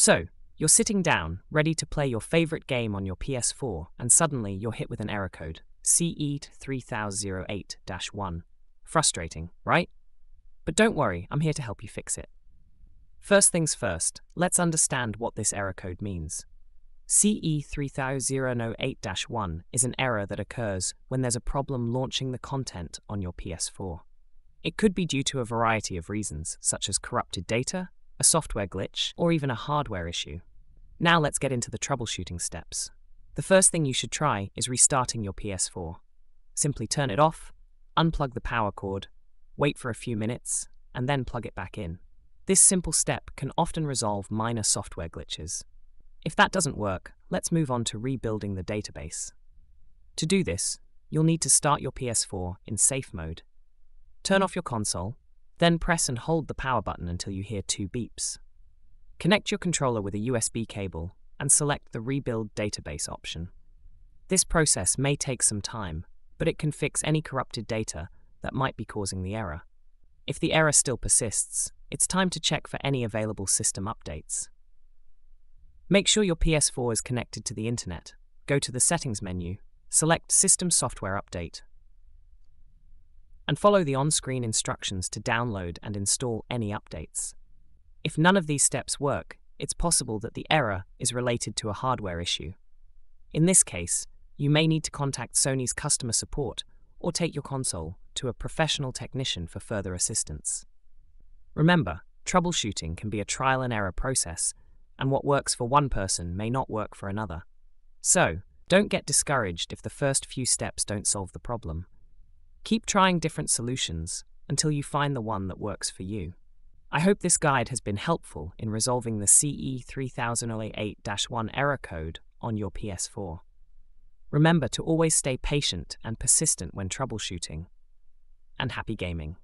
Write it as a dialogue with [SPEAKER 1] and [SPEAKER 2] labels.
[SPEAKER 1] So, you're sitting down, ready to play your favorite game on your PS4, and suddenly you're hit with an error code CE3008 1. Frustrating, right? But don't worry, I'm here to help you fix it. First things first, let's understand what this error code means. CE3008 1 is an error that occurs when there's a problem launching the content on your PS4. It could be due to a variety of reasons, such as corrupted data, a software glitch, or even a hardware issue. Now let's get into the troubleshooting steps. The first thing you should try is restarting your PS4. Simply turn it off, unplug the power cord, wait for a few minutes, and then plug it back in. This simple step can often resolve minor software glitches. If that doesn't work, let's move on to rebuilding the database. To do this, you'll need to start your PS4 in safe mode. Turn off your console, then press and hold the power button until you hear two beeps. Connect your controller with a USB cable and select the Rebuild Database option. This process may take some time, but it can fix any corrupted data that might be causing the error. If the error still persists, it's time to check for any available system updates. Make sure your PS4 is connected to the internet. Go to the Settings menu, select System Software Update, and follow the on-screen instructions to download and install any updates. If none of these steps work, it's possible that the error is related to a hardware issue. In this case, you may need to contact Sony's customer support or take your console to a professional technician for further assistance. Remember, troubleshooting can be a trial and error process, and what works for one person may not work for another. So, don't get discouraged if the first few steps don't solve the problem. Keep trying different solutions until you find the one that works for you. I hope this guide has been helpful in resolving the CE3008 1 error code on your PS4. Remember to always stay patient and persistent when troubleshooting. And happy gaming.